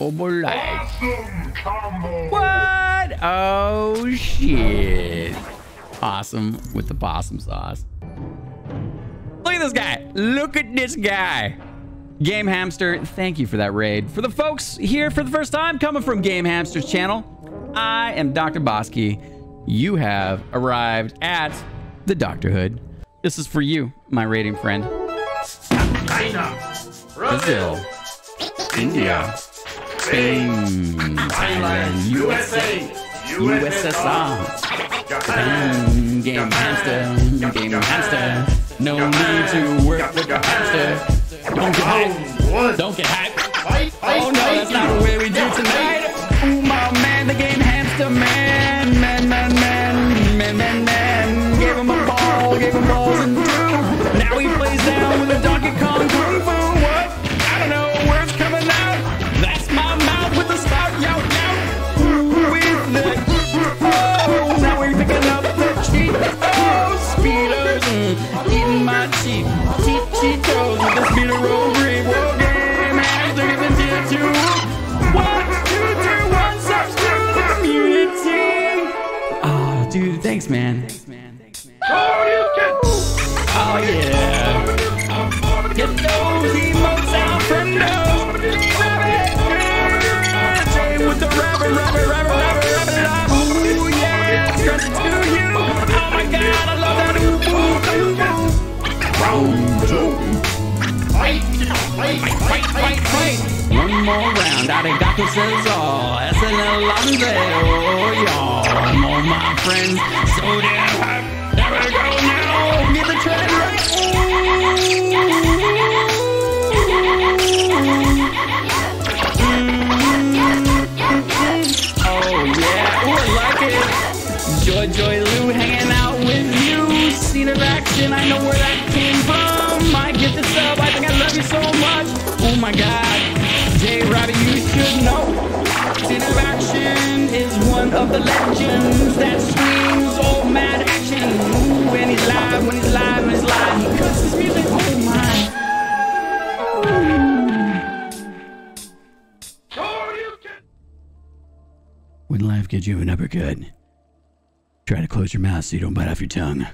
Obolite. What? Oh, shit. Awesome with the possum sauce. Look at this guy. Look at this guy. Game Hamster, thank you for that raid. For the folks here for the first time coming from Game Hamster's channel, I am Dr. BossKey. You have arrived at the Doctorhood. This is for you, my raiding friend. China, Brazil, India, Spain, Thailand, USA, USSR, Japan, Game Hamster, Game Hamster. No need to work with the hamster. Don't get hype. Don't get hype. Oh no, that's not the way we do tonight. Eating my cheap, cheap Cheetos with the speeder roll green. Whoa, game hamster giving tier two. One, two, three, one, subs to the community. Oh, dude, thanks, man. Oh, yeah. Get those emotes out from those. Jay with the rabbit, rabbit, rabbit, rabbit, rabbit, love. Ooh, yeah, stretch more round, arigato says oh, all. Es el Alonso, oh, y'all. Come on, my friends. So damn hype. There we go now. Get the train right. Mm-hmm. Oh yeah, ooh, I like it. Joy Joy Lou hanging out with you. Scene of action, I know where that came from. My gifted sub, I think I love you so much. Oh my god, J Robbie, you should know. Action is one of the legends that screams oh mad action. When he's live, when he's live, when he's live, he cuts his music. Oh. When life gives you an uppercut, try to close your mouth so you don't bite off your tongue.